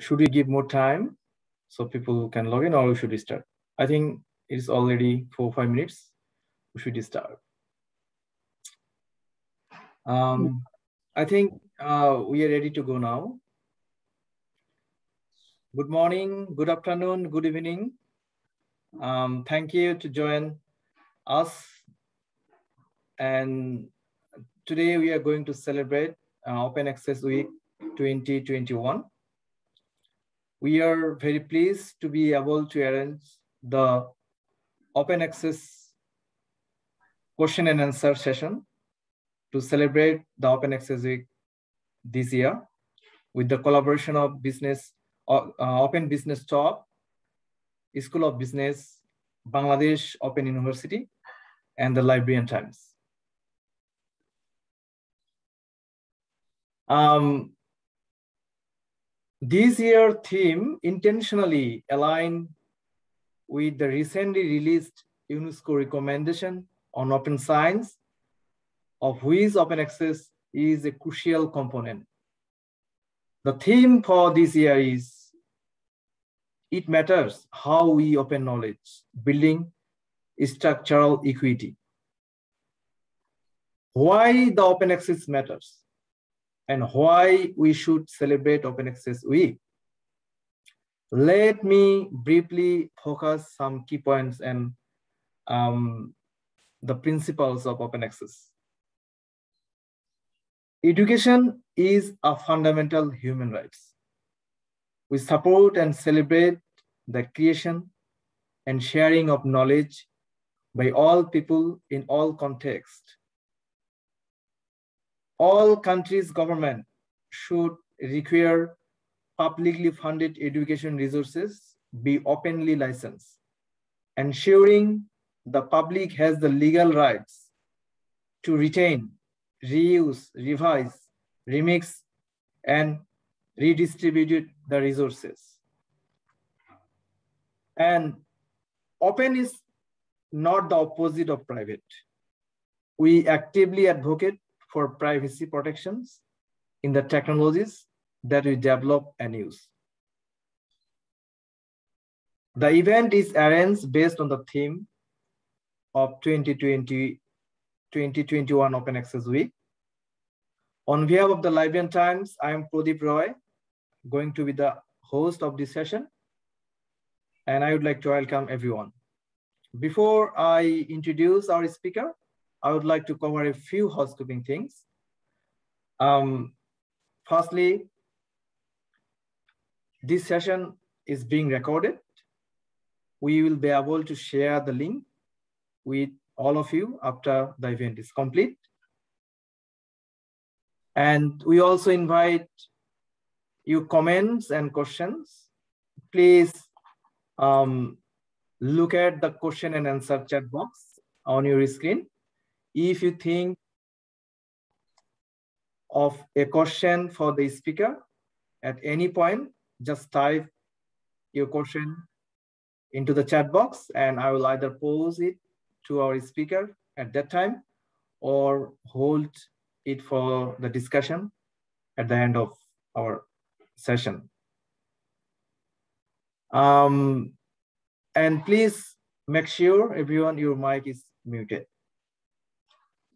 Should we give more time so people can log in or should we start? I think it's already four, five minutes. We should start. Um, I think uh, we are ready to go now. Good morning, good afternoon, good evening. Um, thank you to join us. And today we are going to celebrate uh, Open Access Week 2021. We are very pleased to be able to arrange the Open Access question and answer session to celebrate the Open Access Week this year with the collaboration of business, uh, Open Business Talk, School of Business, Bangladesh Open University, and the Librarian Times. Um, this year theme intentionally aligned with the recently released UNESCO recommendation on open science, of which open access is a crucial component. The theme for this year is it matters how we open knowledge, building structural equity. Why the open access matters and why we should celebrate open access week. Let me briefly focus some key points and um, the principles of open access. Education is a fundamental human rights. We support and celebrate the creation and sharing of knowledge by all people in all contexts. All countries' government should require publicly funded education resources be openly licensed, ensuring the public has the legal rights to retain reuse, revise, remix, and redistribute the resources. And open is not the opposite of private. We actively advocate for privacy protections in the technologies that we develop and use. The event is arranged based on the theme of 2020 2021 Open Access Week. On behalf of the Librarian Times, I am Prodip Roy, going to be the host of this session. And I would like to welcome everyone. Before I introduce our speaker, I would like to cover a few housekeeping things. Um, firstly, this session is being recorded. We will be able to share the link with all of you after the event is complete. And we also invite you comments and questions. Please um, look at the question and answer chat box on your screen. If you think of a question for the speaker at any point, just type your question into the chat box and I will either pose it to our speaker at that time or hold it for the discussion at the end of our session. Um, and please make sure everyone, your mic is muted.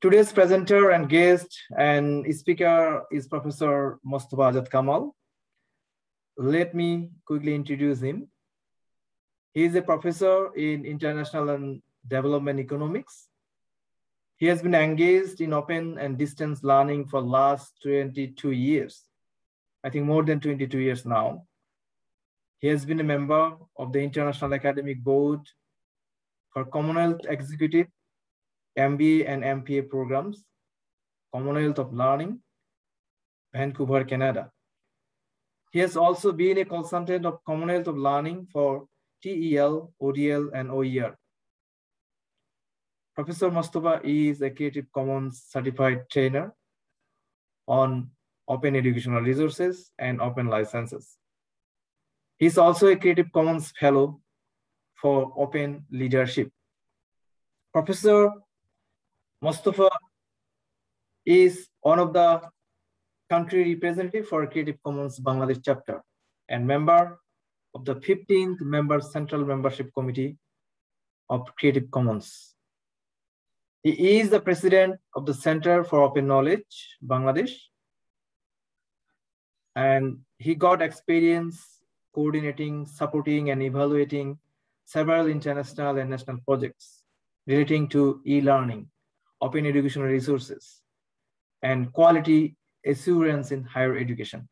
Today's presenter and guest and speaker is Professor Mostafa Azad Kamal. Let me quickly introduce him. He is a professor in international and development economics. He has been engaged in open and distance learning for last 22 years. I think more than 22 years now. He has been a member of the International Academic Board for Commonwealth Executive, MBA and MPA programs, Commonwealth of Learning, Vancouver, Canada. He has also been a consultant of Commonwealth of Learning for TEL, ODL, and OER. Professor Mostafa is a Creative Commons certified trainer on open educational resources and open licenses. He's also a Creative Commons Fellow for Open Leadership. Professor Mostafa is one of the country representative for Creative Commons Bangladesh chapter and member of the 15th member Central Membership Committee of Creative Commons. He is the president of the Center for Open Knowledge, Bangladesh. And he got experience coordinating, supporting, and evaluating several international and national projects relating to e-learning, open educational resources, and quality assurance in higher education.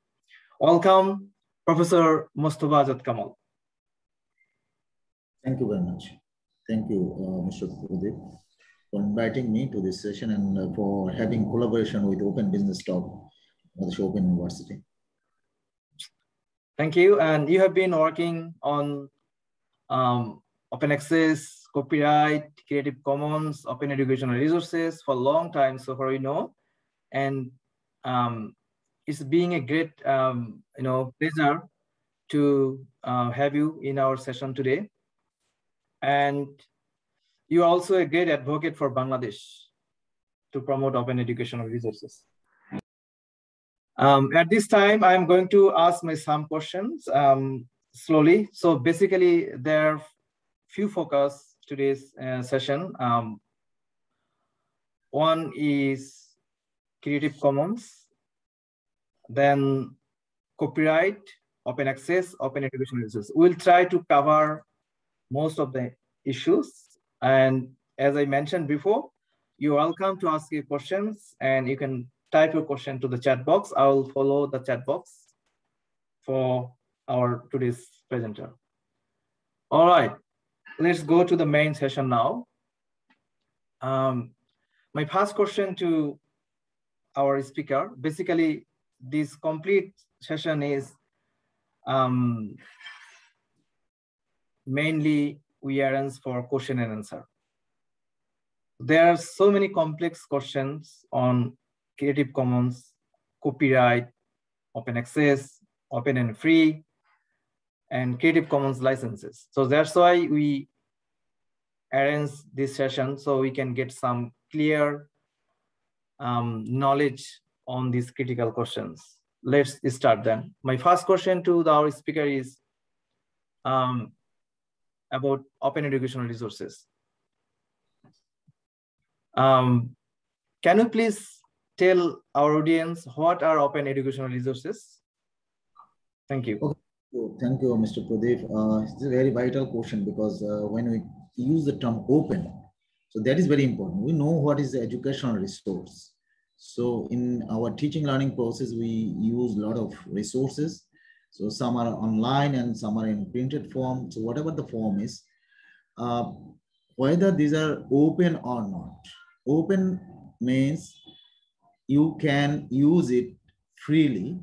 Welcome, Professor Mostafa Azad Kamal. Thank you very much. Thank you, uh, Mr. Prodip, for inviting me to this session and uh, for having collaboration with Open Business Talk of the Open University. Thank you. And you have been working on um, open access, copyright, Creative Commons, open educational resources for a long time, so far we know. And um, it's being a great, um, you know, pleasure to uh, have you in our session today. And you are also a great advocate for Bangladesh to promote open educational resources. Um, at this time, I'm going to ask my some questions um, slowly. So basically, there are few focus today's uh, session. Um, one is Creative Commons, then copyright, open access, open educational resources. We'll try to cover most of the issues. And as I mentioned before, you're welcome to ask your questions and you can type your question to the chat box. I will follow the chat box for our today's presenter. All right, let's go to the main session now. Um, my first question to our speaker, basically this complete session is um, mainly we arrange for question and answer. There are so many complex questions on Creative Commons, copyright, open access, open and free, and Creative Commons licenses. So that's why we arrange this session so we can get some clear um, knowledge on these critical questions. Let's start then. My first question to the, our speaker is um, about open educational resources. Um, can you please tell our audience what are open educational resources? Thank you. Okay. Thank you, Mr. Prodip. Uh, it's a very vital question because uh, when we use the term open, so that is very important. We know what is the educational resource. So in our teaching learning process, we use a lot of resources. So some are online and some are in printed form. So whatever the form is, uh, whether these are open or not. Open means you can use it freely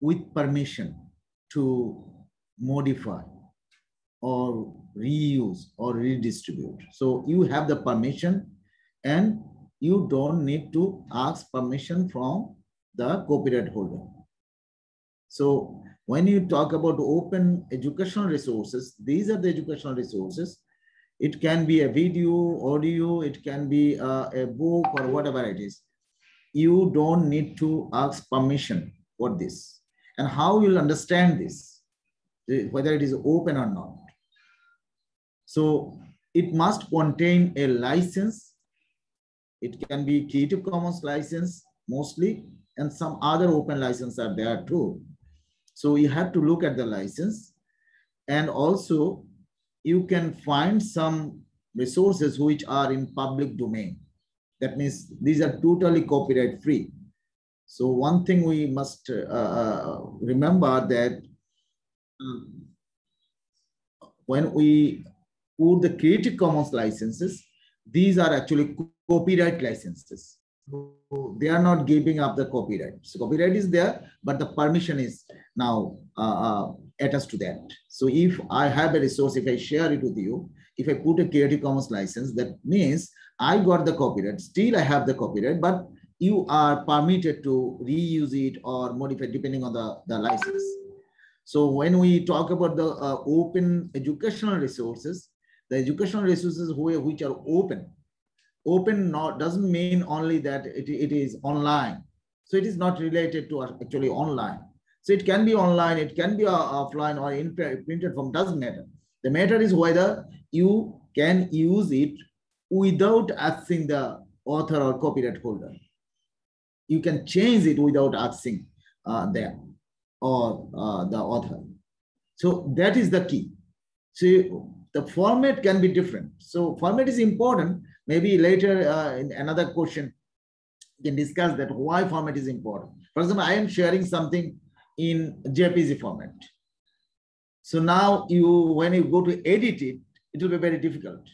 with permission to modify or reuse or redistribute. So you have the permission and you don't need to ask permission from the copyright holder. So when you talk about open educational resources, these are the educational resources. It can be a video, audio, it can be a, a book or whatever it is. You don't need to ask permission for this. And how you'll understand this, eh, whether it is open or not. So it must contain a license it can be Creative Commons license mostly, and some other open license are there too. So you have to look at the license. And also you can find some resources which are in public domain. That means these are totally copyright free. So one thing we must uh, uh remember that um, when we put the Creative Commons licenses, these are actually copyright licenses. So they are not giving up the copyright. So copyright is there, but the permission is now uh, uh, attached to that. So if I have a resource, if I share it with you, if I put a Creative Commons license, that means I got the copyright. Still, I have the copyright, but you are permitted to reuse it or modify depending on the, the license. So when we talk about the uh, open educational resources, the educational resources which are open, open not doesn't mean only that it, it is online. So it is not related to actually online. So it can be online, it can be uh, offline or in printed form, doesn't matter. The matter is whether you can use it without asking the author or copyright holder. You can change it without asking uh, them or uh, the author. So that is the key. So the format can be different. So format is important. Maybe later uh, in another question, we can discuss that why format is important. For example, I am sharing something in JPG format. So now you, when you go to edit it, it will be very difficult.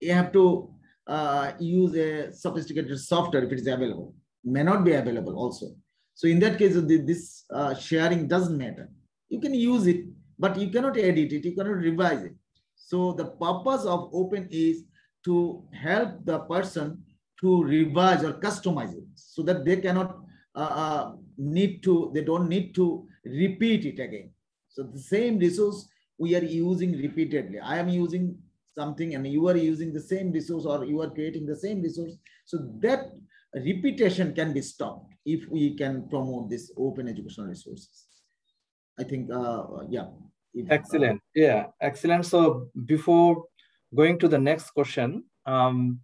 You have to uh, use a sophisticated software if it is available. May not be available also. So in that case, this uh, sharing doesn't matter. You can use it, but you cannot edit it. You cannot revise it. So the purpose of open is to help the person to revise or customize it so that they cannot uh, uh, need to, they don't need to repeat it again. So the same resource we are using repeatedly. I am using something and you are using the same resource or you are creating the same resource. So that repetition can be stopped if we can promote this open educational resources. I think, uh, yeah. Excellent. Yeah, excellent. So before going to the next question, um,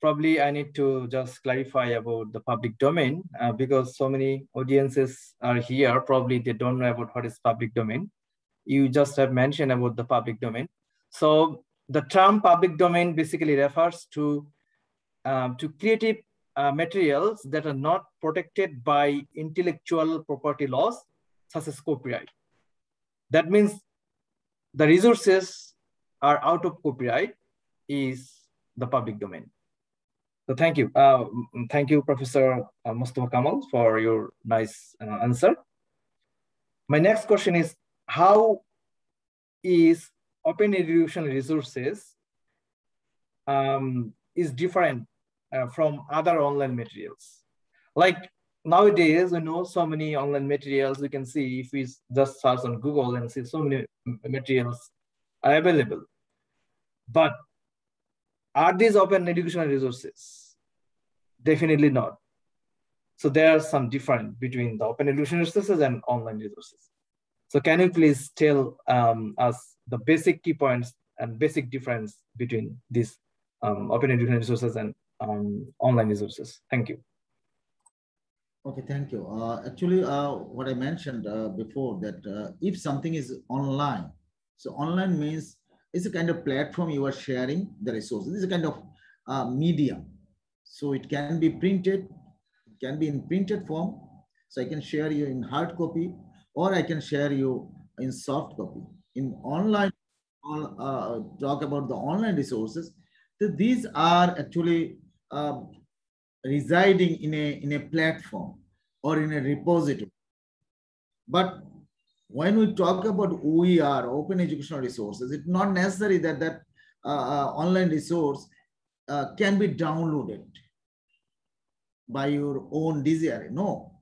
probably I need to just clarify about the public domain uh, because so many audiences are here. Probably they don't know about what is public domain. You just have mentioned about the public domain. So the term public domain basically refers to um, to creative uh, materials that are not protected by intellectual property laws, such as copyright. That means the resources are out of copyright is the public domain. So thank you. Uh, thank you, Professor uh, Mostafa Kamal, for your nice uh, answer. My next question is, how is open education resources um, is different uh, from other online materials? Like nowadays, we know so many online materials we can see if we just search on Google and see so many materials are available. But are these open educational resources? Definitely not. So there are some difference between the open educational resources and online resources. So can you please tell um, us the basic key points and basic difference between these um, open educational resources and um, online resources? Thank you. Okay, thank you. Uh, actually, uh, what I mentioned uh, before that uh, if something is online, so online means it's a kind of platform you are sharing the resources. Is a kind of uh, media. So it can be printed, can be in printed form. So I can share you in hard copy or I can share you in soft copy. In online, uh, talk about the online resources, So these are actually residing in a, in a platform or in a repository. But when we talk about OER, open educational resources, it's not necessary that that uh, uh, online resource uh, can be downloaded by your own desire. No.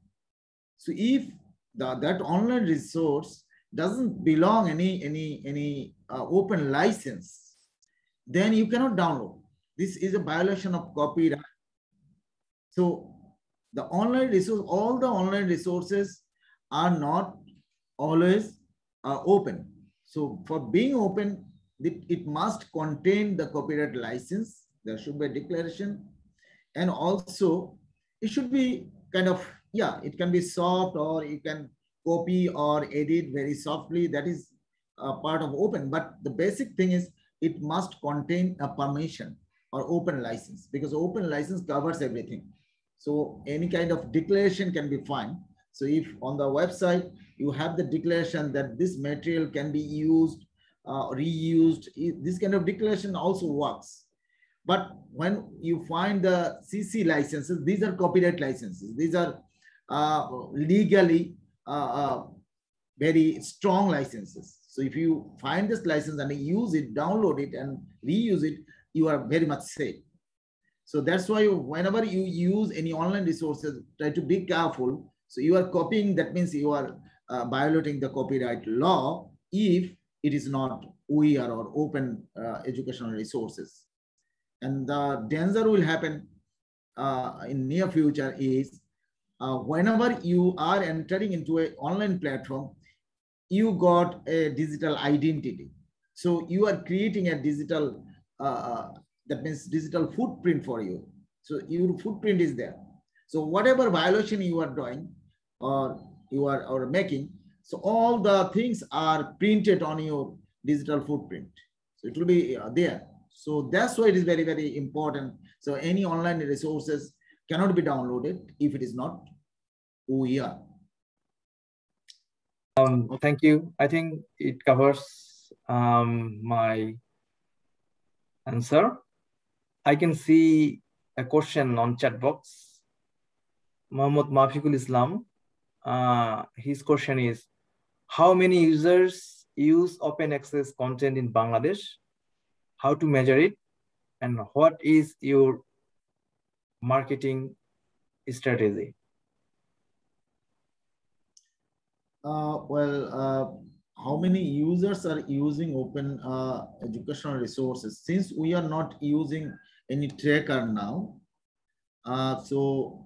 So if the, that online resource doesn't belong any any any uh, open license, then you cannot download. This is a violation of copyright. So the online resource, all the online resources are not always uh, open. So for being open, it, it must contain the copyright license. There should be a declaration. And also it should be kind of, yeah, it can be soft or you can copy or edit very softly. That is a part of open. But the basic thing is it must contain a permission or open license because open license covers everything. So any kind of declaration can be fine. So if on the website, you have the declaration that this material can be used, uh, reused, this kind of declaration also works. But when you find the CC licenses, these are copyright licenses. These are uh, legally uh, uh, very strong licenses. So if you find this license and use it, download it and reuse it, you are very much safe. So that's why whenever you use any online resources, try to be careful so you are copying, that means you are uh, violating the copyright law if it is not OER or open uh, educational resources. And the danger will happen uh, in near future is uh, whenever you are entering into an online platform, you got a digital identity. So you are creating a digital, uh, uh, that means digital footprint for you. So your footprint is there. So whatever violation you are doing or you are or making, so all the things are printed on your digital footprint. So it will be uh, there. So that's why it is very, very important. So any online resources cannot be downloaded if it is not OER. Um, thank you. I think it covers um, my answer. I can see a question on chat box. Muhammad Mafikul Islam. Uh, his question is, how many users use open access content in Bangladesh? How to measure it? And what is your marketing strategy? Uh, well, uh, how many users are using open uh, educational resources? Since we are not using any tracker now, uh, so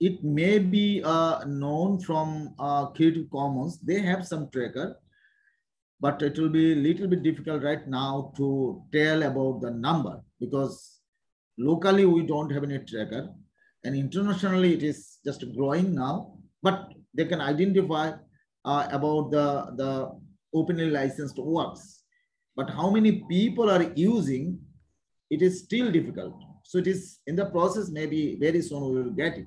it may be uh, known from uh, Creative Commons. They have some tracker, but it will be a little bit difficult right now to tell about the number because locally we don't have any tracker and internationally it is just growing now, but they can identify uh, about the, the openly licensed works. But how many people are using, it is still difficult. So it is in the process, maybe very soon we will get it.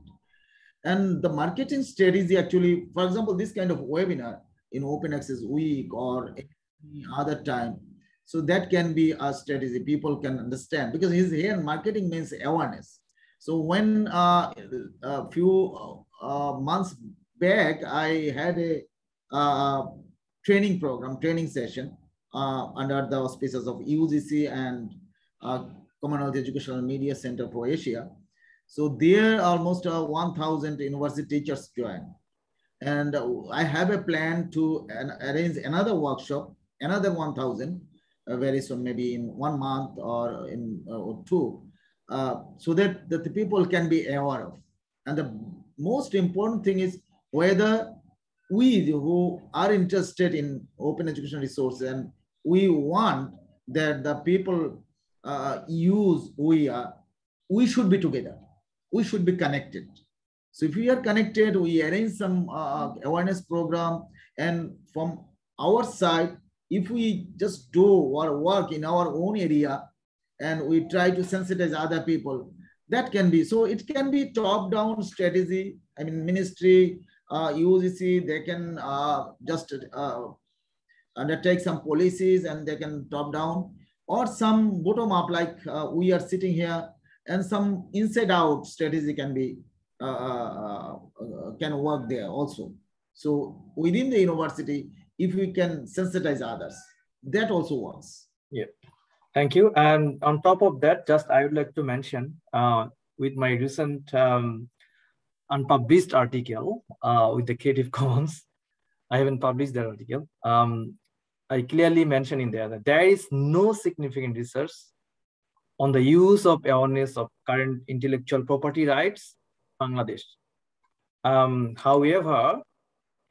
And the marketing strategy actually, for example, this kind of webinar in open access week or any other time. So that can be a strategy people can understand because his here marketing means awareness. So when uh, a few uh, months back, I had a uh, training program, training session uh, under the auspices of UGC and uh, Commonwealth Educational Media Center for Asia. So there almost uh, 1,000 university teachers joined. And I have a plan to arrange another workshop, another 1,000 uh, very soon, maybe in one month or in uh, or two, so that, that the people can be aware of. And the most important thing is whether we who are interested in open education resources and we want that the people uh, use we are we should be together. We should be connected. So if we are connected we arrange some uh, awareness program and from our side if we just do our work in our own area and we try to sensitize other people that can be so it can be top down strategy. I mean ministry uh, UGC, they can uh, just uh, undertake some policies and they can top down or some bottom up like uh, we are sitting here and some inside out strategy can be uh, uh, can work there also so within the university if we can sensitize others that also works yeah thank you and on top of that just i would like to mention with my recent um, unpublished article uh, with the Creative Commons. I haven't published that article. Um, I clearly mentioned in there that there is no significant research on the use of awareness of current intellectual property rights in Bangladesh. Um, however,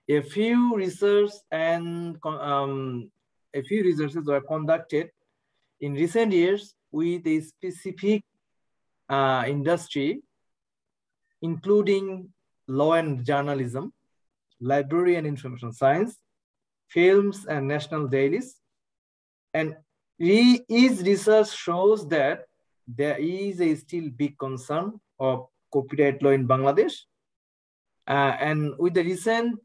a few research and um, a few researches were conducted in recent years with a specific uh, industry including law and journalism, library and information science, films and national dailies. And his research shows that there is a still big concern of copyright law in Bangladesh. Uh, and with the recent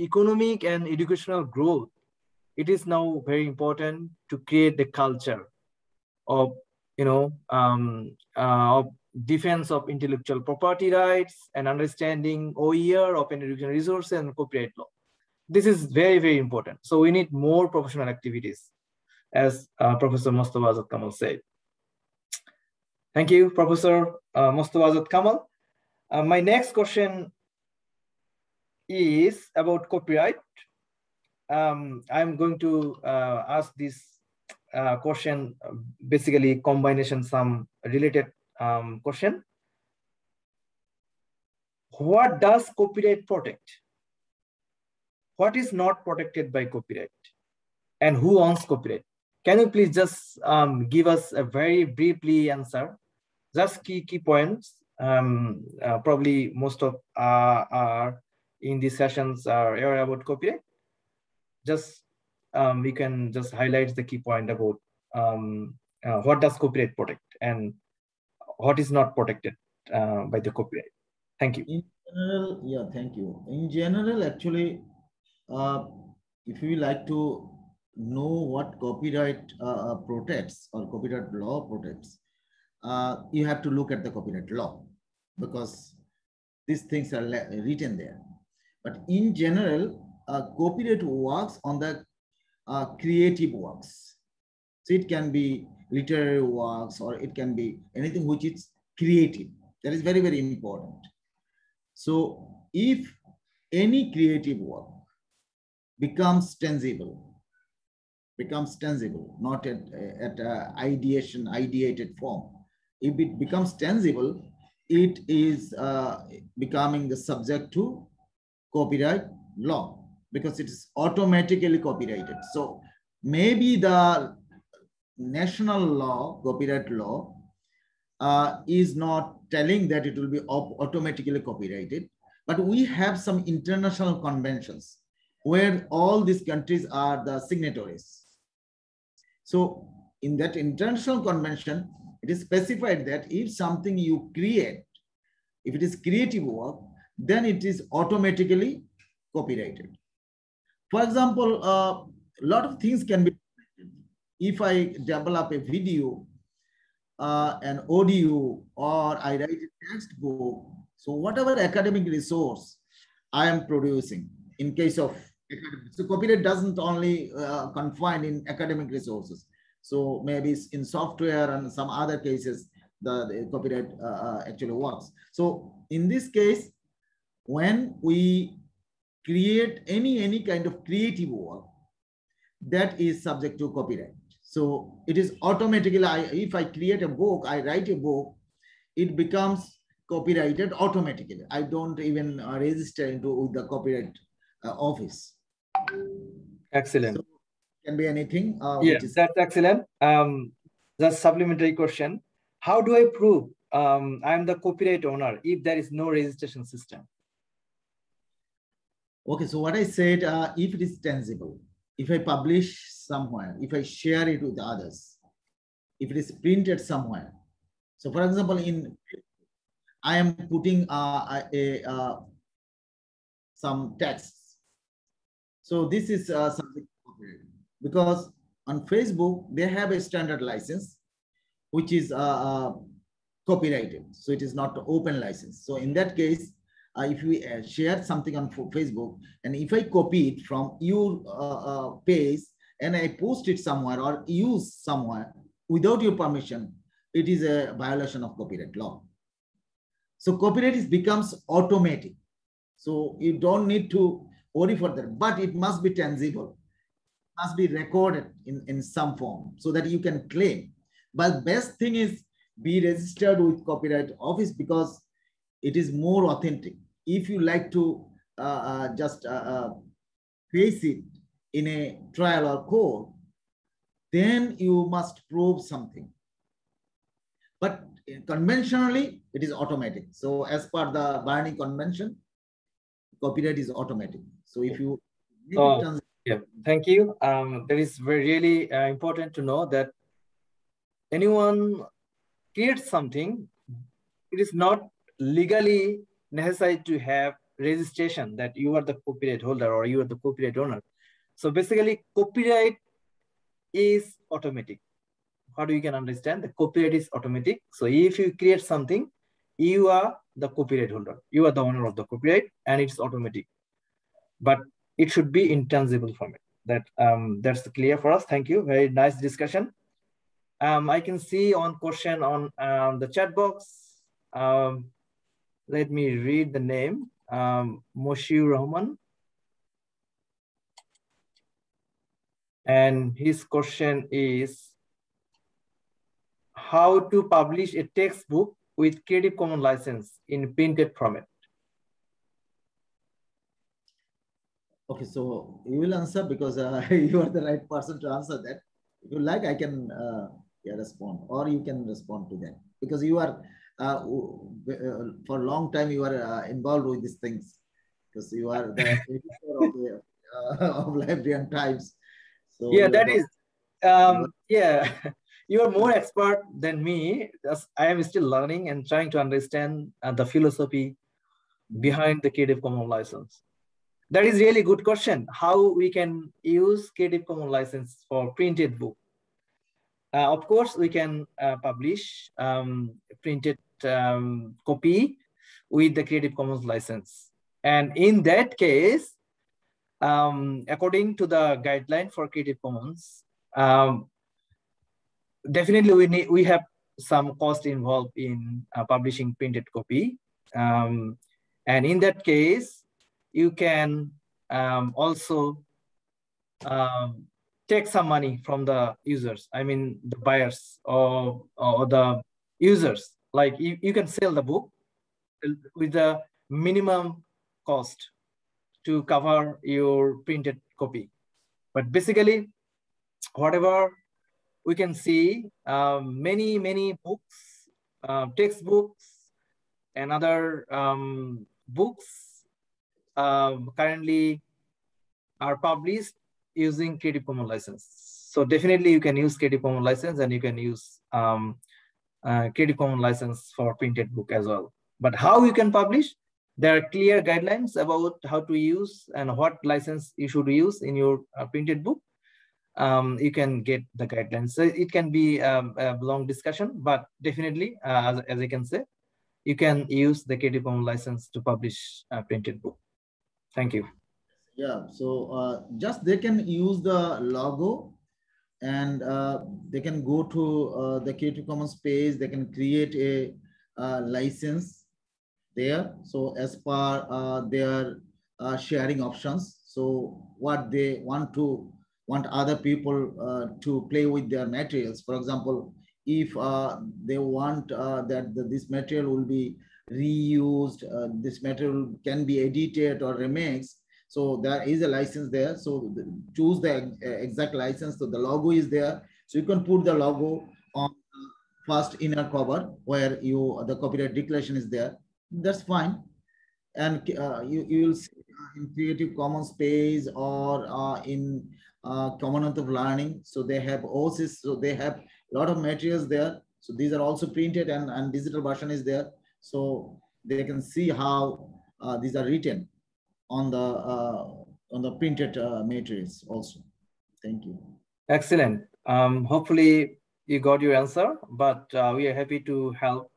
economic and educational growth, it is now very important to create the culture of, you know, um, uh, of defense of intellectual property rights and understanding OER, open education resources and copyright law. This is very, very important. So we need more professional activities, as uh, Professor Mostafa Azad Kamal said. Thank you, Professor uh, Azad Kamal. Uh, my next question is about copyright. Um, I'm going to uh, ask this uh, question, basically combination, some related um, question. What does copyright protect? What is not protected by copyright? And who owns copyright? Can you please just um, give us a very briefly answer, just key key points. Um, uh, probably most of uh, in these sessions are about copyright. Just um, we can just highlight the key point about um, uh, what does copyright protect and what is not protected uh, by the copyright. Thank you. In yeah, thank you. In general, actually, uh, if you like to know what copyright uh, uh, protects or copyright law protects, uh, you have to look at the copyright law because these things are written there. But in general, copyright works on the creative works. So it can be literary works or it can be anything which is creative. That is very, very important. So if any creative work becomes tangible, becomes tangible, not at, at uh, ideation, ideated form. If it becomes tangible, it is uh, becoming the subject to copyright law because it is automatically copyrighted. So maybe the national law, copyright law, uh, is not telling that it will be automatically copyrighted, but we have some international conventions where all these countries are the signatories. So in that international convention, it is specified that if something you create, if it is creative work, then it is automatically copyrighted. For example, a uh, lot of things can be, if I develop a video, uh, an audio, or I write a textbook, so whatever academic resource I am producing in case of so copyright doesn't only uh, confine in academic resources. So maybe in software and some other cases, the, the copyright uh, uh, actually works. So in this case, when we create any, any kind of creative work, that is subject to copyright. So it is automatically, I, if I create a book, I write a book, it becomes copyrighted automatically. I don't even uh, register into the copyright uh, office. Excellent. So can be anything. Uh, yes, is... that's excellent. Um, the supplementary question. How do I prove um, I'm the copyright owner if there is no registration system? Okay, so what I said, uh, if it is tangible, if I publish somewhere, if I share it with others, if it is printed somewhere. So for example, in I am putting uh, a, a uh, some text. So this is uh, something because on Facebook, they have a standard license, which is uh, uh, copyrighted. So it is not open license. So in that case, uh, if we uh, share something on Facebook, and if I copy it from your uh, uh, page and I post it somewhere or use somewhere without your permission, it is a violation of copyright law. So copyright is, becomes automatic. So you don't need to worry for that, but it must be tangible must be recorded in, in some form so that you can claim. But best thing is be registered with Copyright Office because it is more authentic. If you like to uh, uh, just uh, uh face it in a trial or court, then you must prove something. But conventionally, it is automatic. So as per the Berne Convention, copyright is automatic. So if you uh, yeah, thank you. Um, that is very really uh, important to know that anyone creates something, it is not legally necessary to have registration that you are the copyright holder or you are the copyright owner. So basically copyright is automatic. How do you can understand? The copyright is automatic. So if you create something, you are the copyright holder. You are the owner of the copyright and it's automatic. But it should be intangible format. That um, that's clear for us. Thank you. Very nice discussion. Um, I can see on question on um, the chat box. Um, let me read the name. Um, Moshir Rahman. And his question is how to publish a textbook with Creative Commons license in printed format. Okay, so you will answer because uh, you are the right person to answer that. If you like, I can uh, yeah, respond or you can respond to that because you are uh, uh for a long time you are uh, involved with these things because you are the editor of, uh, of Times. So yeah, that is um, yeah. you are more expert than me. I am still learning and trying to understand uh, the philosophy behind the Creative Commons license. That is really good question. How we can use Creative Commons license for printed book. Uh, of course, we can uh, publish um, printed um, copy with the Creative Commons license. And in that case, um, according to the guideline for Creative Commons, um, definitely we need we have some cost involved in uh, publishing printed copy. Um, and in that case, you can um, also um, take some money from the users. I mean, the buyers or, or the users. Like you, you can sell the book with the minimum cost to cover your printed copy. But basically, whatever we can see um, many, many books, uh, textbooks, and other um, books uh, currently are published using Creative Commons license. So definitely you can use Creative Commons license and you can use um, uh, Creative Commons license for printed book as well. But how you can publish? There are clear guidelines about how to use and what license you should use in your uh, printed book um, you can get the guidelines. So it can be um, a long discussion, but definitely, uh, as, as I can say, you can use the Creative Commons license to publish a printed book. Thank you. Yeah, so uh, just they can use the logo and uh, they can go to uh, the Creative Commons page. They can create a uh, license there. So as per uh, their sharing options, so what they want to want other people uh, to play with their materials. For example, if uh, they want uh, that the, this material will be reused, uh, this material can be edited or remixed. So there is a license there. So choose the uh, exact license. So the logo is there. So you can put the logo on first inner cover where you the copyright declaration is there. That's fine. And uh, you, you will see in Creative Commons page or in uh, Commonwealth of Learning. So they have OSIS, so they have a lot of materials there. So these are also printed and, and digital version is there. So they can see how uh, these are written on the uh, on the printed uh, materials also. Thank you. Excellent. Um, hopefully you got your answer, but uh, we are happy to help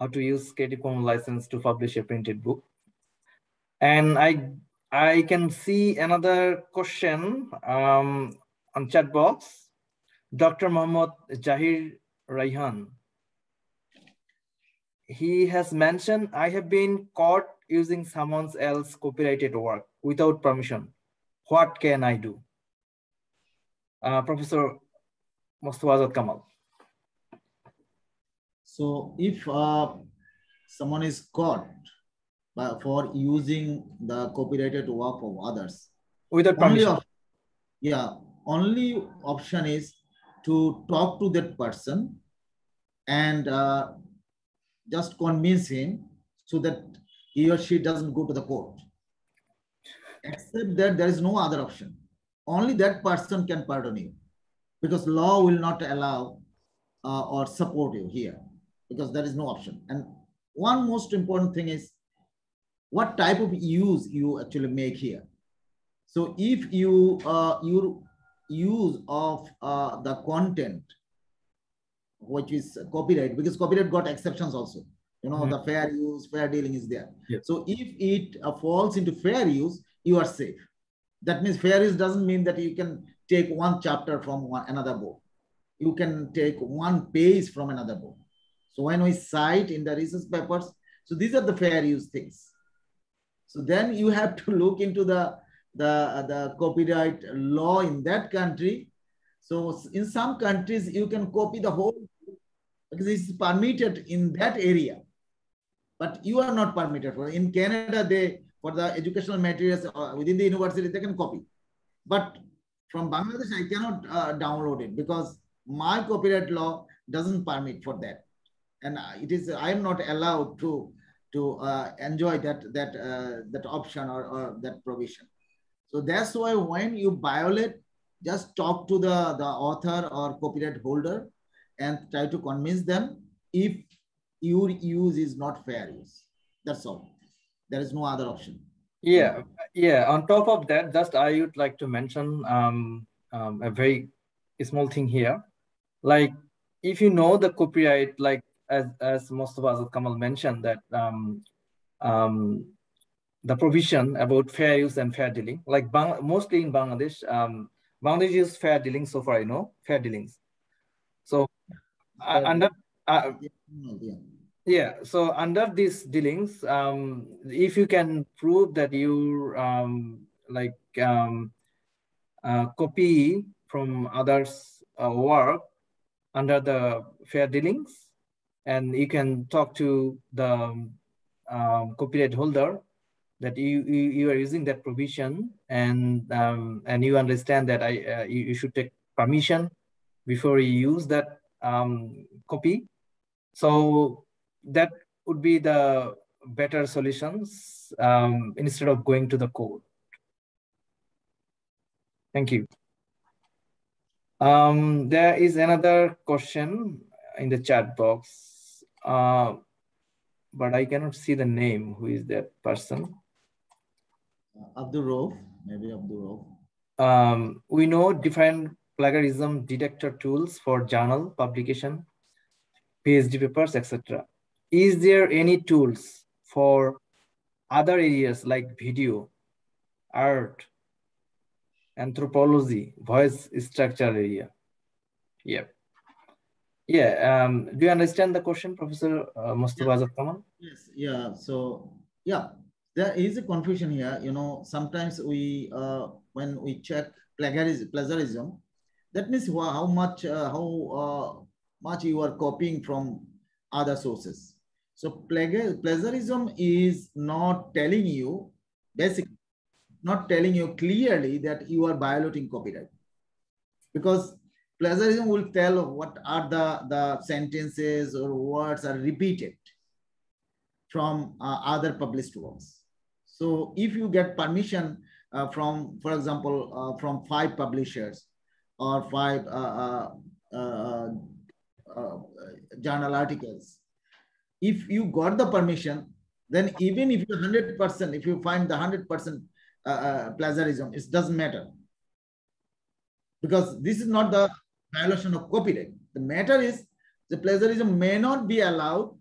how to use Creative Commons license to publish a printed book. And I I can see another question um, on chat box. Dr. Mohammad Jahir Raihan. He has mentioned, I have been caught using someone else's copyrighted work without permission. What can I do? Uh, Professor Mostafa Azad Kamal. So if uh, someone is caught for using the copyrighted work of others. Without permission. Only yeah, only option is to talk to that person and uh, just convince him so that he or she doesn't go to the court. Except that there is no other option. Only that person can pardon you because law will not allow uh, or support you here because there is no option. And one most important thing is what type of use you actually make here. So if you uh, your use of uh, the content, which is copyright, because copyright got exceptions also. You know, mm -hmm. the fair use, fair dealing is there. So if it uh, falls into fair use, you are safe. That means fair use doesn't mean that you can take one chapter from one, another book. You can take one page from another book. So when we cite in the research papers, so these are the fair use things. So then you have to look into the the, the copyright law in that country. So in some countries, you can copy the whole it's permitted in that area. But you are not permitted. For in Canada, they for the educational materials uh, within the university, they can copy. But from Bangladesh, I cannot uh, download it because my copyright law doesn't permit for that. And it is, I am not allowed to, to uh, enjoy that, that, uh, that option or, or that provision. So that's why when you violate, just talk to the, the author or copyright holder and try to convince them if your use is not fair use. That's all. There is no other option. Yeah, yeah. On top of that, just I would like to mention um, um, a very small thing here. Like, if you know the copyright, like as as Mostafa Kamal mentioned, that um, um, the provision about fair use and fair dealing, like Bang mostly in Bangladesh, um, Bangladesh is fair dealing so far, you know, fair dealings. Uh, under uh, yeah. yeah, so under these dealings, um, if you can prove that you um, like um, uh, copy from others' uh, work under the fair dealings, and you can talk to the um, copyright holder that you, you, you are using that provision and um, and you understand that I uh, you, you, should take permission before you use that um, copy. So that would be the better solutions um, instead of going to the code. Thank you. Um, there is another question in the chat box, uh, but I cannot see the name. Who is that person? Abdul Rauf, maybe Abdul Rauf. Um, we know different plagiarism detector tools for journal publication, PhD papers, etc. Is there any tools for other areas like video, art, anthropology, voice structure area? Yeah. Yeah. Um, do you understand the question, Professor uh, Mostafa. Kamal? Yes. Yeah. So, yeah, there is a confusion here. You know, sometimes we, uh, when we check plagiarism, plagiarism that means how much, uh, how uh, much you are copying from other sources. So plagiarism is not telling you, basically, not telling you clearly that you are violating copyright. Because plagiarism will tell what are the, the sentences or words are repeated from uh, other published works. So if you get permission uh, from, for example, uh, from five publishers or five uh, uh, uh, journal articles, if you got the permission, then even if you 100%, if you find the 100% plagiarism, it doesn't matter. Because this is not the violation of copyright. The matter is the plagiarism may not be allowed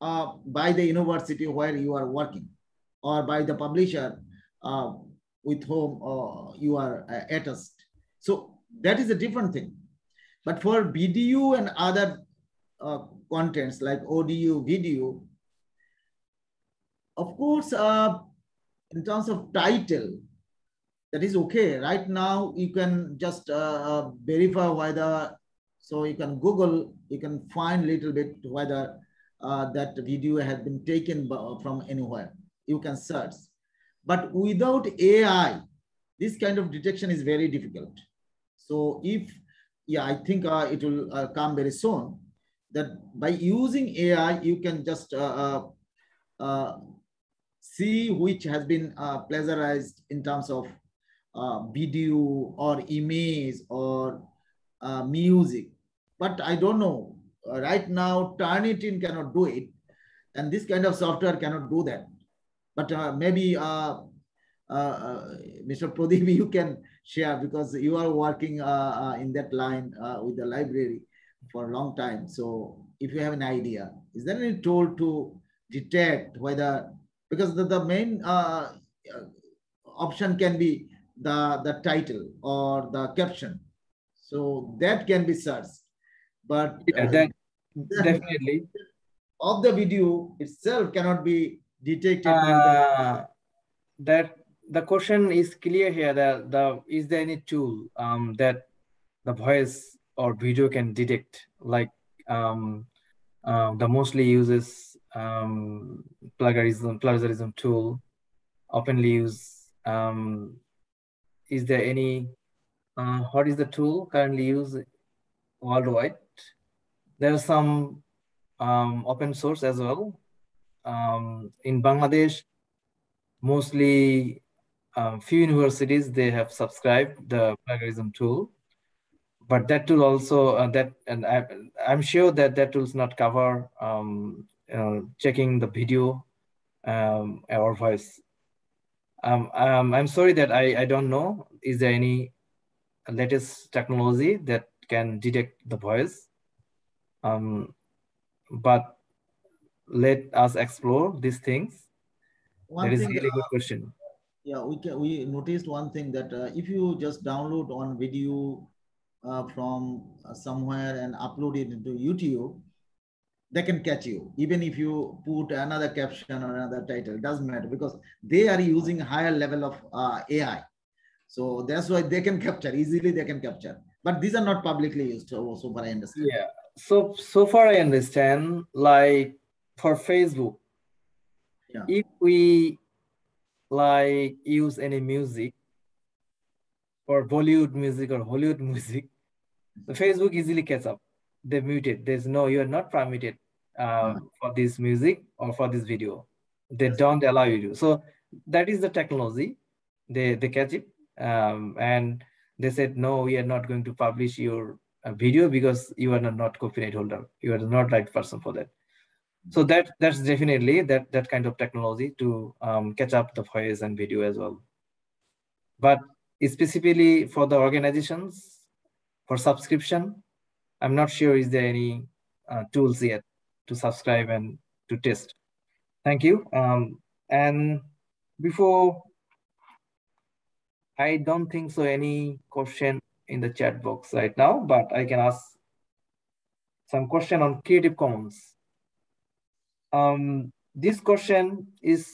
uh, by the university where you are working or by the publisher uh, with whom uh, you are uh, attached. So that is a different thing. But for BDU and other uh, contents like ODU, video, of course, uh, in terms of title, that is okay. Right now, you can just uh, verify whether, so you can Google, you can find little bit whether that video has been taken from anywhere you can search. But without AI, this kind of detection is very difficult. So if, yeah, I think uh, it will uh, come very soon, that by using AI, you can just uh, uh, uh see which has been plagiarized in terms of video or image or music. But I don't know, right now, Turnitin cannot do it. And this kind of software cannot do that. But maybe uh, uh, Mr. Prodip, you can share because you are working uh, uh, in that line uh, with the library for a long time. So if you have an idea, is there any tool to detect whether, because the, the main option can be the, the title or the caption. So that can be searched. But yeah, that, definitely. Of the video itself cannot be detected uh, that the question is clear here that the is there any tool um, that the voice or video can detect? Like um, uh, the mostly uses um, plagiarism plagiarism tool openly used um, is there any uh, what is the tool currently used worldwide? There are some um, open source as well. Um, in bangladesh mostly um, few universities they have subscribed the plagiarism tool. But that tool also uh, that and I, i'm sure that that tool is not cover um, uh, checking the video um, or voice. Um, um, i'm sorry that I, I don't know. Is there any latest technology that can detect the voice? Um, but let us explore these things. One that is a really good uh, question yeah, we can, we noticed one thing that uh, if you just download on video uh, from uh, somewhere and upload it into YouTube, they can catch you. Even if you put another caption or another title, it doesn't matter because they are using higher level of uh, AI. So that's why they can capture easily. They can capture, but these are not publicly used. So, so far I understand. yeah so so far i understand like for facebook Yeah. if we like use any music or bollywood music or hollywood music the facebook easily catch up. They mute it there's no you're not permitted uh, Ah. for this music or for this video. They don't allow you to. So that is the technology. They they catch it um, and they said no we are not going to publish your uh, video because you are not, not copyright holder. You are not right person for that so that that's definitely that that kind of technology to um, catch up the voice and video as well. But specifically for the organizations for subscription i'm not sure is there any uh, tools yet to subscribe and to test. Thank you. Um, and before i don't think so any question in the chat box right now but i can ask some question on creative commons um, this question is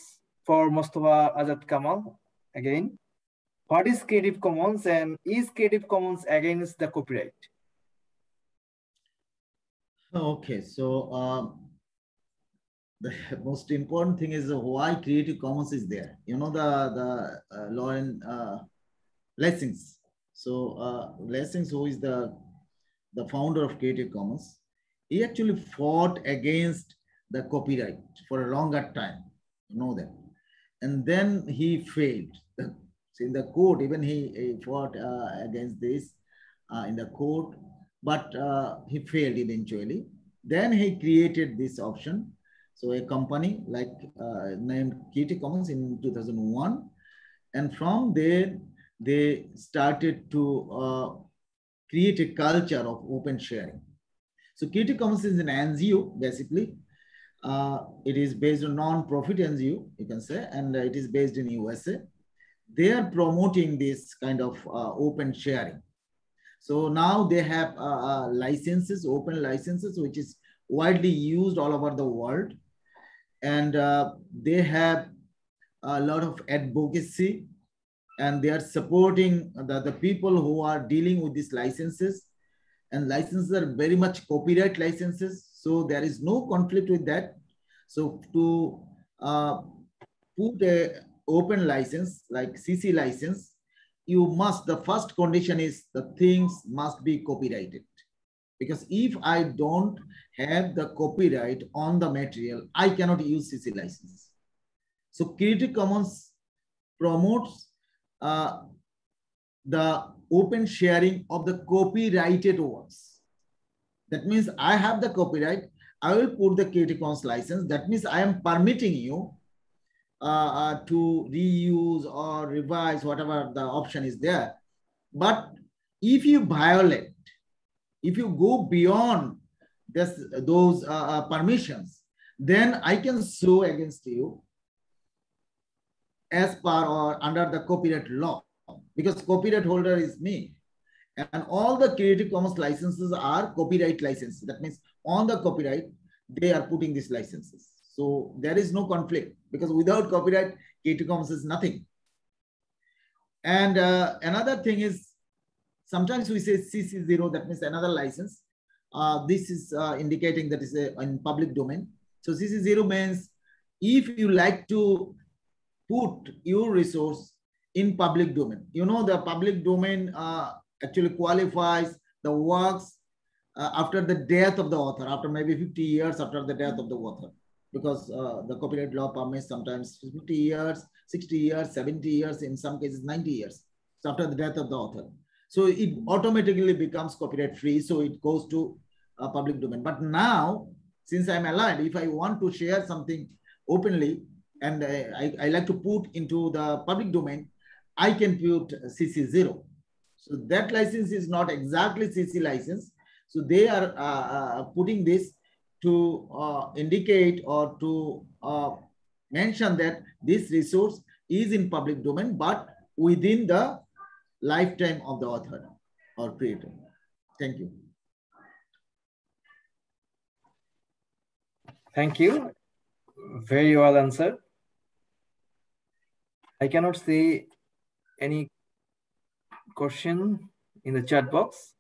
for Mostafa Azad Kamal again. What is Creative Commons and is Creative Commons against the copyright? Okay, so um, the most important thing is why Creative Commons is there. You know the the uh, Lawrence uh. So uh, who is the the founder of Creative Commons, he actually fought against the copyright for a longer time. You know that, and then he failed. So in the court, even he, he fought uh, against this uh, in the court, but uh, he failed eventually. Then he created this option. So a company like uh, named Creative Commons in 2001. And from there, they started to uh, create a culture of open sharing. So Creative Commons is an NGO, basically. Uh, it is based on non-profit NGO, you can say, and it is based in USA. They are promoting this kind of uh, open sharing. So now they have uh, uh, licenses, open licenses, which is widely used all over the world. And uh, they have a lot of advocacy and they are supporting the, the people who are dealing with these licenses. And licenses are very much copyright licenses. So there is no conflict with that. So to uh, put a open license like CC license, you must, the first condition is the things must be copyrighted. Because if I don't have the copyright on the material, I cannot use CC license. So Creative Commons promotes uh, the open sharing of the copyrighted works. That means I have the copyright, I will put the Creative Commons license. That means I am permitting you uh, uh, to reuse or revise whatever the option is there. But if you violate, if you go beyond this, those uh, uh, permissions, then I can sue against you as per or under the copyright law because copyright holder is me. And all the Creative Commons licenses are copyright licenses. That means on the copyright, they are putting these licenses. So there is no conflict because without copyright, Creative Commons is nothing. And uh, another thing is sometimes we say CC0, that means another license. Uh, this is uh, indicating that is in public domain. So CC0 means if you like to put your resource in public domain, you know the public domain uh, actually qualifies the works uh, after the death of the author, after maybe 50 years after the death of the author, because uh, the copyright law permits sometimes 50 years, 60 years, 70 years, in some cases 90 years so after the death of the author. So it automatically becomes copyright free. So it goes to a public domain. But now, since I'm alive, if I want to share something openly and I, I, like to put into the public domain, I can put CC0. So that license is not exactly CC license. So they are uh, uh, putting this to uh, indicate or to uh, mention that this resource is in public domain, but within the lifetime of the author or creator. Thank you. Thank you. Very well answered. I cannot see any question in the chat box.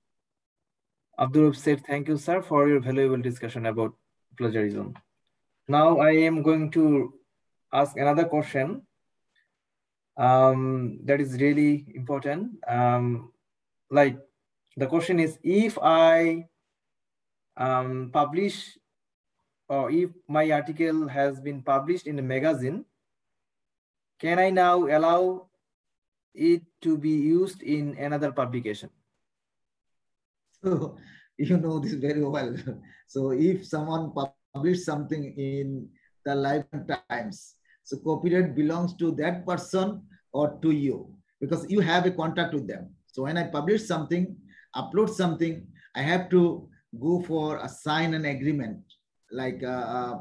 Abdul said, thank you, sir, for your valuable discussion about plagiarism. Now I am going to ask another question um, that is really important. Um, like the question is, if I um, publish or if my article has been published in a magazine, can I now allow it to be used in another publication? So you know this very well. So if someone published something in the Life Times, so copyright belongs to that person or to you because you have a contact with them. So when I publish something, upload something, I have to go for a sign an agreement. Like uh, uh,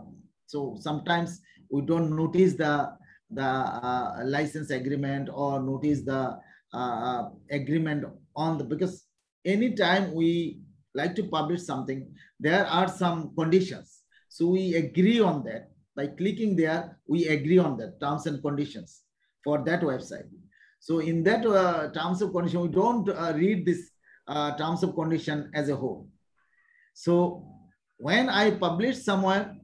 so, sometimes we don't notice the the uh, license agreement or notice the uh, uh, agreement on the because anytime we like to publish something, there are some conditions. So we agree on that by clicking there. We agree on that terms and conditions for that website. So in that uh, terms of condition, we don't uh, read this uh, terms of condition as a whole. So when I publish somewhere,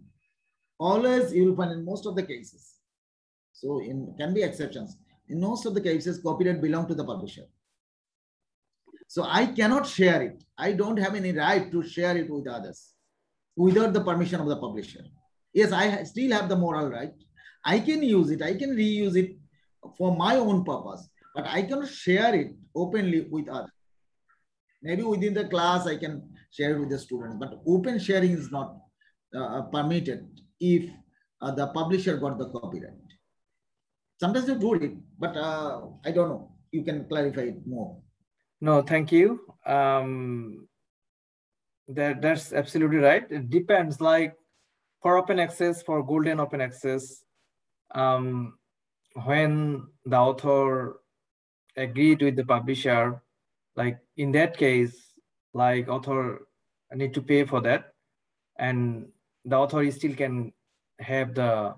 always you will find in most of the cases. So in can be exceptions. In most of the cases, copyright belong to the publisher. So I cannot share it. I don't have any right to share it with others without the permission of the publisher. Yes, I still have the moral right. I can use it. I can reuse it for my own purpose, but I cannot share it openly with others. Maybe within the class, I can share it with the students, but open sharing is not uh, permitted if uh, the publisher got the copyright. Sometimes they do it, but uh, I don't know. You can clarify it more. No, thank you. Um, that, that's absolutely right. It depends. Like for open access, for golden open access, um, when the author agreed with the publisher, like in that case, like author need to pay for that, and the author still can have the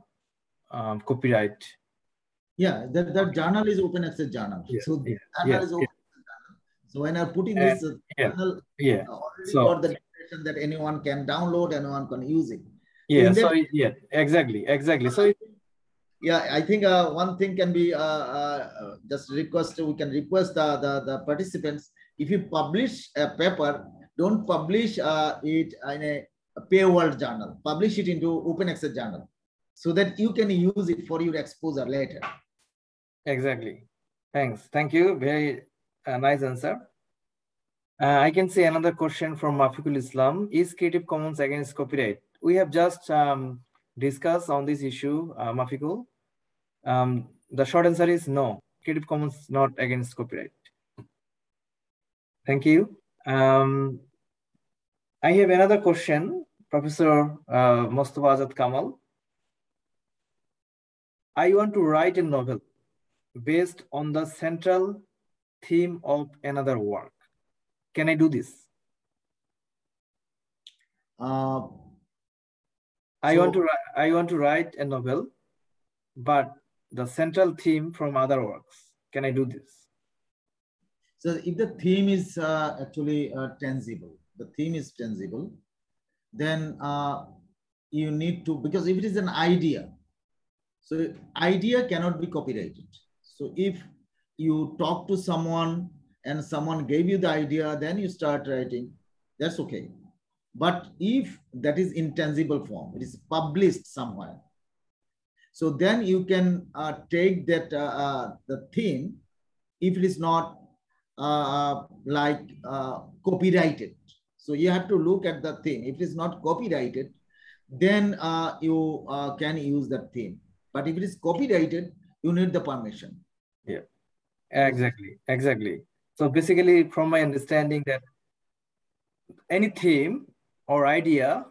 um, copyright. Yeah, that, that journal is open access journal. Yeah, so yeah, journal yeah, is open So when I'm putting this uh, journal, yeah. so, got the definition that anyone can download, anyone can use it. Yeah, so, yeah, exactly, exactly. So yeah i think uh, one thing can be uh, uh, just request we can request the, the, the participants if you publish a paper don't publish uh, it in a paywall journal publish it into open access journal so that you can use it for your exposure later exactly thanks thank you very uh, nice answer uh, i can see another question from mafikul islam is creative commons against copyright we have just um, discuss on this issue, uh, Mafikul? Um, the short answer is no. Creative Commons not against copyright. Thank you. Um, I have another question, Professor uh, Mostafa Azad Kamal. I want to write a novel based on the central theme of another work. Can I do this? Uh, I so, want to I want to write a novel, but the central theme from other works. Can I do this? So if the theme is uh, actually uh, tangible, the theme is tangible, then uh, you need to, because if it is an idea, so idea cannot be copyrighted. So if you talk to someone and someone gave you the idea, then you start writing, that's okay. But if that is intangible form, it is published somewhere. So then you can uh, take that uh, uh, the theme, if it is not uh, like uh, copyrighted. So you have to look at the theme. If it is not copyrighted, then uh, you can use that theme. But if it is copyrighted, you need the permission. Yeah, exactly, exactly. So basically, from my understanding, that any theme or idea,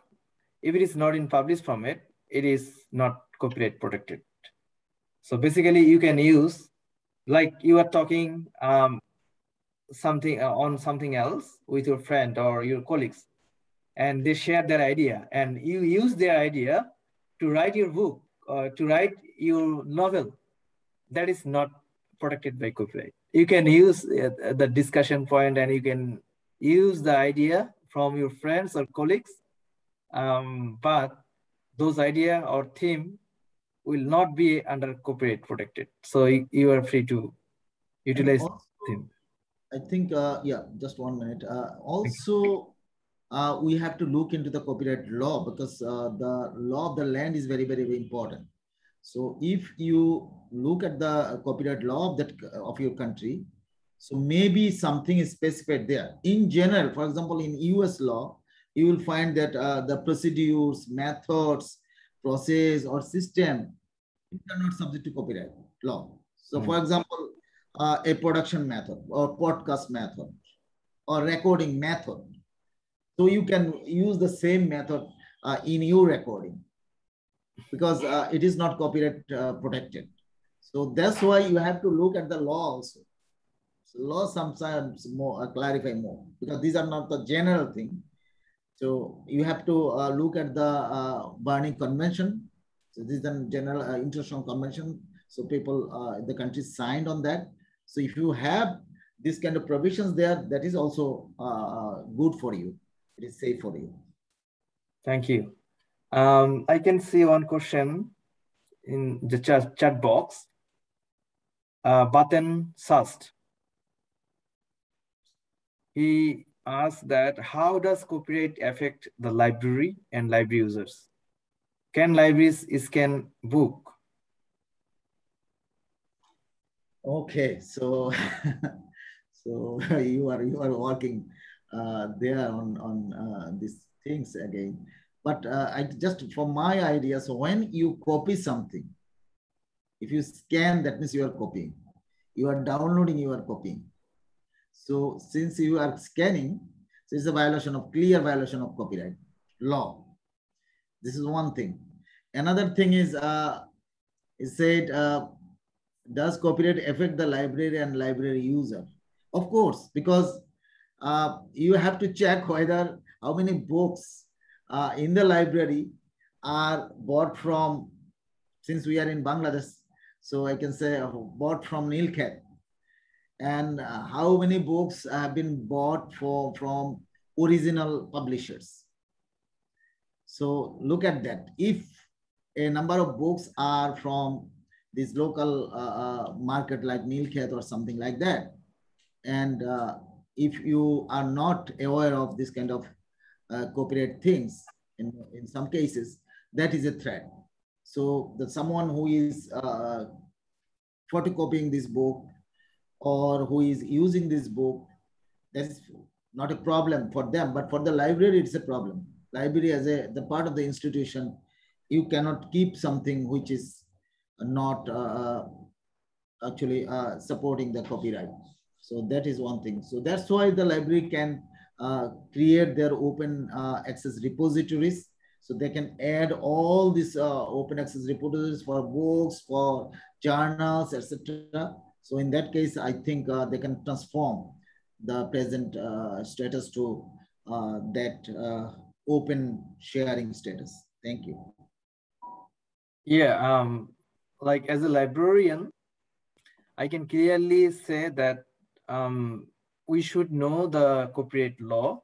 if it is not in published format, it is not copyright protected. So basically you can use, like you are talking um, something uh, on something else with your friend or your colleagues, and they share their idea and you use their idea to write your book or to write your novel. That is not protected by copyright. You can use uh, the discussion point and you can use the idea from your friends or colleagues, um, but those idea or theme will not be under copyright protected. So you are free to utilize also, them. I think, uh, yeah, just one minute. Uh, also, uh, we have to look into the copyright law because uh, the law of the land is very, very, very important. So if you look at the copyright law of that of your country, so maybe something is specified there. In general, for example, in US law, you will find that uh, the procedures, methods, process, or system are not subject to copyright law. So, mm. for example, uh, a production method or podcast method or recording method. So you can use the same method uh, in your recording because uh, it is not copyright uh, protected. So that's why you have to look at the law also law sometimes more uh, clarify more because these are not the general thing. So you have to uh, look at the uh, Berne Convention. So this is a general uh, international convention. So people uh, in the country signed on that. So if you have this kind of provisions there, that is also uh, good for you. It is safe for you. Thank you. Um, I can see one question in the chat, chat box. Uh, Baten Sast he asked that how does copyright affect the library and library users? Can libraries scan book? Okay, so so you are you are working uh, there on on uh, these things again. But uh, I just for my idea, so when you copy something, if you scan, that means you are copying. You are downloading, you are copying. So since you are scanning, so it's a violation of clear violation of copyright law. This is one thing. Another thing is, uh, it said, uh, does copyright affect the library and library user? Of course, because uh, you have to check whether how many books uh, in the library are bought from, since we are in Bangladesh, so I can say uh, bought from Nilkhet and uh, how many books have been bought for from original publishers. So look at that. If a number of books are from this local uh, uh, market like Nilkhet or something like that, and uh, if you are not aware of this kind of uh, copyright things, in, in some cases, that is a threat. So that someone who is uh, photocopying this book or who is using this book, that is not a problem for them, but for the library, it's a problem. Library as a the part of the institution, you cannot keep something which is not uh, actually uh, supporting the copyright. So that is one thing. So that's why the library can uh, create their open uh, access repositories. So they can add all these uh, open access repositories for books, for journals, etc. So in that case, I think uh, they can transform the present uh, status to uh, that uh, open sharing status. Thank you. Yeah, um, like as a librarian, I can clearly say that um, we should know the copyright law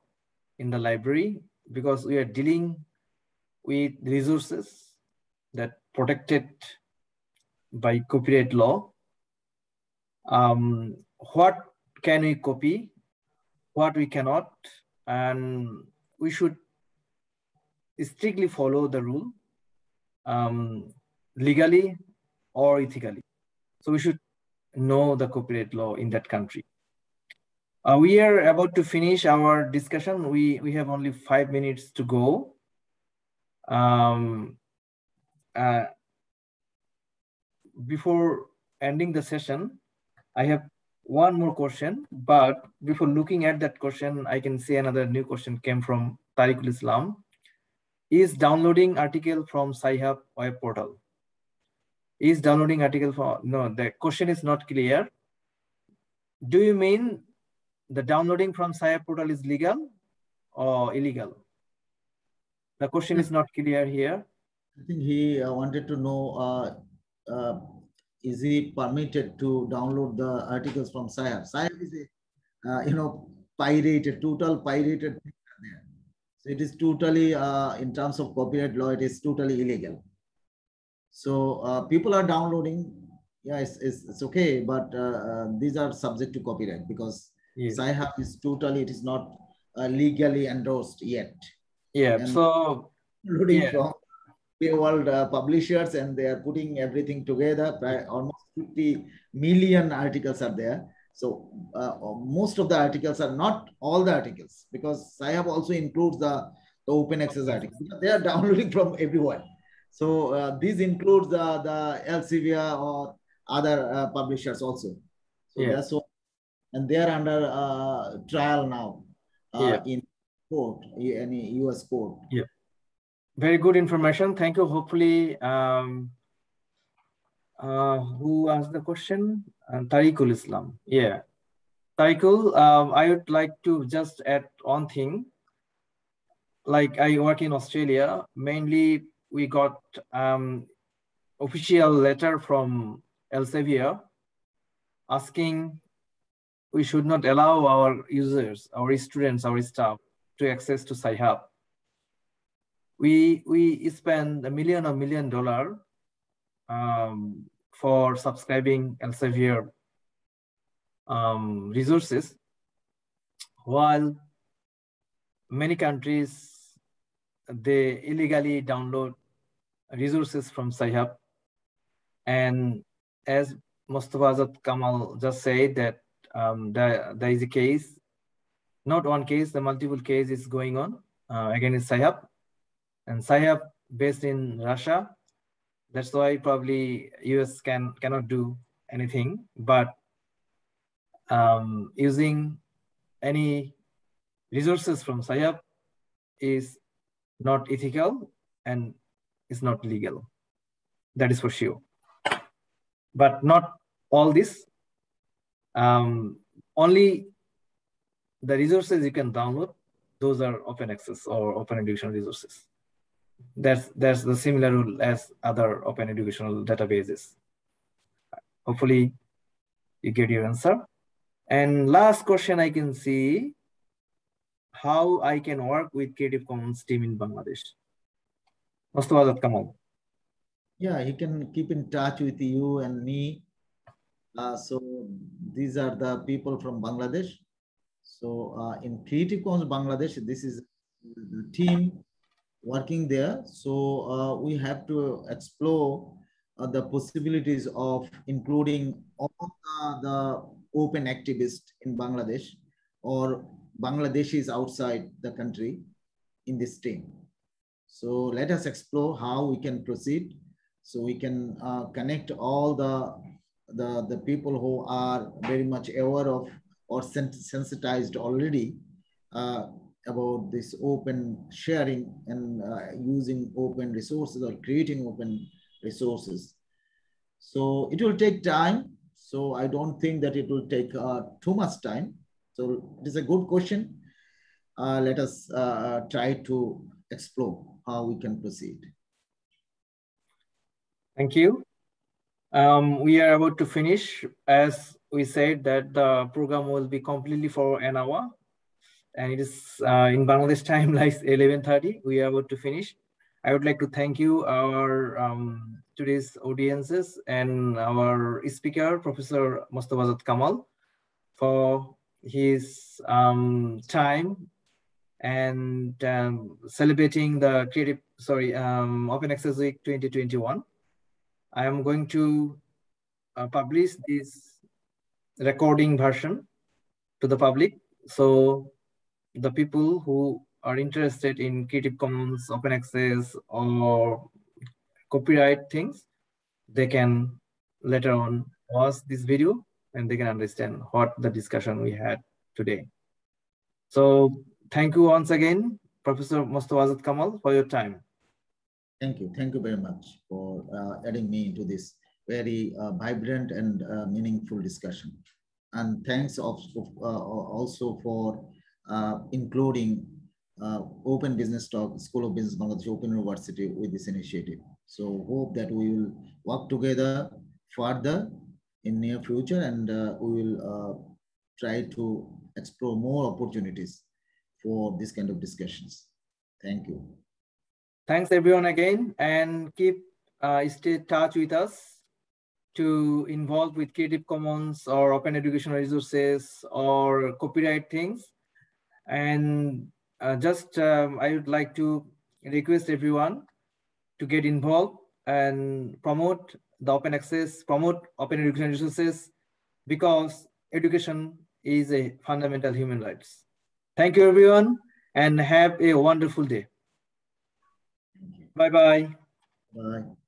in the library because we are dealing with resources that protected by copyright law. Um, what can we copy, what we cannot, and we should strictly follow the rule um, legally or ethically. So we should know the copyright law in that country. Uh, we are about to finish our discussion. We, we have only five minutes to go. Um, uh, before ending the session, I have one more question, but before looking at that question, I can say another new question came from Tariqul Islam. Is downloading article from Sci-Hub web portal? Is downloading article for, no, the question is not clear. Do you mean the downloading from Sci-Hub portal is legal or illegal? The question is not clear here. I think he uh, wanted to know, uh, uh, is he permitted to download the articles from Sci-Hub? Sci-Hub is a, uh, you know, pirated, total pirated. So it is totally, uh, in terms of copyright law, it is totally illegal. So uh, people are downloading, yeah, it's, it's, it's okay, but these are subject to copyright because yes. Sci-Hub is totally, it is not legally endorsed yet. Yeah, so including yeah. from world uh, publishers and they are putting everything together. Almost 50 million articles are there. So uh, most of the articles are not all the articles because Sci-Hub also includes the, the open access articles. They are downloading from everyone. So uh, this includes the, the Elsevier or other uh, publishers also. So yeah. so, and they are under uh, trial now uh, yeah. in court, any US court. Yeah. Very good information. Thank you. Hopefully, um, uh, who asked the question? Uh, Tariqul Islam. Yeah. Tariqul, um, I would like to just add one thing. Like I work in Australia, mainly we got um, official letter from Elsevier asking we should not allow our users, our students, our staff to access to Sci-Hub. We, we spend a million or million dollar um, for subscribing Elsevier um, resources, while many countries, they illegally download resources from Sci-Hub. And as Mostafa Azad Kamal just said that um, there, there is a case not one case, the multiple case is going on uh, against Sci-Hub. And Sci-Hub based in Russia. That's why probably US can cannot do anything, but um, using any resources from Sci-Hub is not ethical and is not legal. That is for sure. But not all this. Um, only the resources you can download, those are open access or open educational resources. That's, that's the similar rule as other open educational databases. Hopefully you get your answer. And last question I can see, how I can work with Creative Commons team in Bangladesh. Mustafa Kamal. Yeah, he can keep in touch with you and me. Uh, so these are the people from Bangladesh. So uh, in Creative Commons Bangladesh, this is the team working there. So uh, we have to explore uh, the possibilities of including all the, the open activists in Bangladesh or Bangladeshis outside the country in this team. So let us explore how we can proceed. So we can uh, connect all the, the, the people who are very much aware of or sensitized already uh, about this open sharing and uh, using open resources or creating open resources. So it will take time. So I don't think that it will take uh, too much time. So it is a good question. Uh, let us uh, try to explore how we can proceed. Thank you. Um, we are about to finish. As we said that the program will be completely for an hour and it is uh, in Bangladesh time like 11.30. We are about to finish. I would like to thank you, our um, today's audiences and our speaker, Professor Mostafa Azad Kamal, for his um, time and um, celebrating the creative, sorry, um, Open Access Week 2021. I am going to uh, publish this recording version to the public. So the people who are interested in Creative Commons, open access, or copyright things, they can later on watch this video and they can understand what the discussion we had today. So thank you once again, Professor Mostafa Azad Kamal, for your time. Thank you. Thank you very much for uh, adding me into this very uh, vibrant and uh, meaningful discussion. And thanks of, uh, also for including Open Business Talk, School of Business Bangladesh Open University with this initiative. So hope that we will work together further in near future and we will try to explore more opportunities for this kind of discussions. Thank you. Thanks everyone again and keep uh, stay touch with us to involve with Creative Commons or open educational resources or copyright things. And uh, just um, I would like to request everyone to get involved and promote the open access, promote open education resources because education is a fundamental human rights. Thank you everyone and have a wonderful day. Bye-bye. Bye.